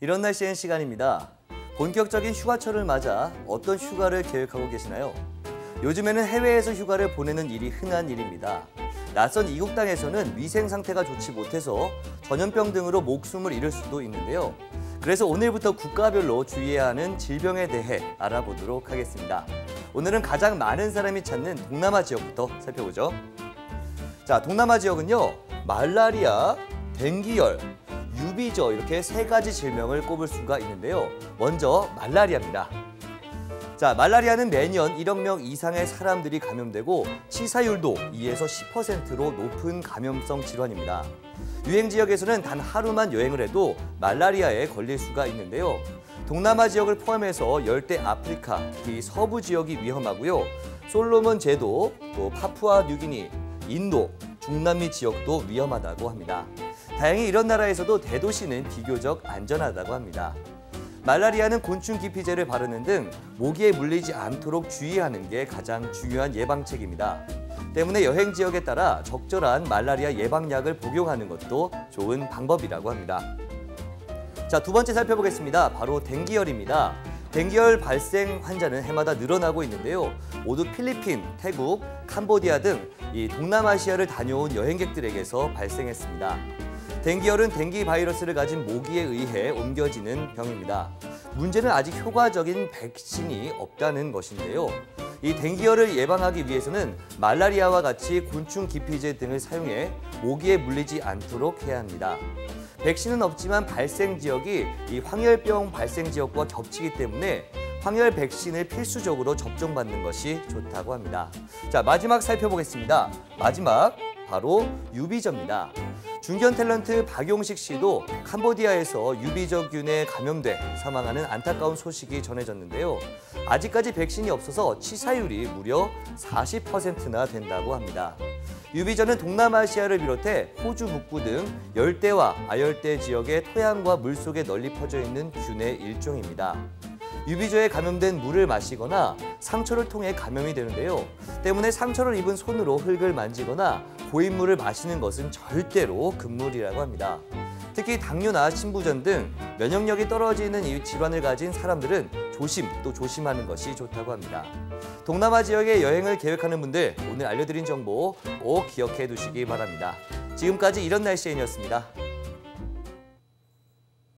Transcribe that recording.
이런 날씨엔 시간입니다. 본격적인 휴가철을 맞아 어떤 휴가를 계획하고 계시나요? 요즘에는 해외에서 휴가를 보내는 일이 흔한 일입니다. 낯선 이국 땅에서는 위생 상태가 좋지 못해서 전염병 등으로 목숨을 잃을 수도 있는데요. 그래서 오늘부터 국가별로 주의해야 하는 질병에 대해 알아보도록 하겠습니다. 오늘은 가장 많은 사람이 찾는 동남아 지역부터 살펴보죠. 자, 동남아 지역은요. 말라리아, 댕기열, 유비저 이렇게 세 가지 질병을 꼽을 수가 있는데요. 먼저 말라리아입니다. 자, 말라리아는 매년 1억 명 이상의 사람들이 감염되고 치사율도 2에서 10%로 높은 감염성 질환입니다. 유행 지역에서는 단 하루만 여행을 해도 말라리아에 걸릴 수가 있는데요. 동남아 지역을 포함해서 열대 아프리카, 특히 서부 지역이 위험하고요. 솔로몬 제도, 또 파푸아 뉴기니, 인도, 중남미 지역도 위험하다고 합니다. 다행히 이런 나라에서도 대도시는 비교적 안전하다고 합니다. 말라리아는 곤충 기피제를 바르는 등 모기에 물리지 않도록 주의하는 게 가장 중요한 예방책입니다. 때문에 여행 지역에 따라 적절한 말라리아 예방약을 복용하는 것도 좋은 방법이라고 합니다. 자, 두 번째 살펴보겠습니다. 바로 댕기열입니다. 댕기열 발생 환자는 해마다 늘어나고 있는데요. 모두 필리핀, 태국, 캄보디아 등 이 동남아시아를 다녀온 여행객들에게서 발생했습니다. 댕기열은 댕기 바이러스를 가진 모기에 의해 옮겨지는 병입니다. 문제는 아직 효과적인 백신이 없다는 것인데요. 이 댕기열을 예방하기 위해서는 말라리아와 같이 곤충 기피제 등을 사용해 모기에 물리지 않도록 해야 합니다. 백신은 없지만 발생 지역이 이 황열병 발생 지역과 겹치기 때문에 황열 백신을 필수적으로 접종받는 것이 좋다고 합니다. 자, 마지막 살펴보겠습니다. 마지막 바로 유비저입니다. 중견 탤런트 박용식 씨도 캄보디아에서 유비저균에 감염돼 사망하는 안타까운 소식이 전해졌는데요. 아직까지 백신이 없어서 치사율이 무려 40%나 된다고 합니다. 유비저는 동남아시아를 비롯해 호주 북부 등 열대와 아열대 지역의 토양과 물 속에 널리 퍼져 있는 균의 일종입니다. 유비저에 감염된 물을 마시거나 상처를 통해 감염이 되는데요. 때문에 상처를 입은 손으로 흙을 만지거나 고인물을 마시는 것은 절대로 금물이라고 합니다. 특히 당뇨나 신부전 등 면역력이 떨어지는 이 질환을 가진 사람들은 조심 또 조심하는 것이 좋다고 합니다. 동남아 지역에 여행을 계획하는 분들 오늘 알려드린 정보 꼭 기억해 두시기 바랍니다. 지금까지 이런 날씨엔이었습니다.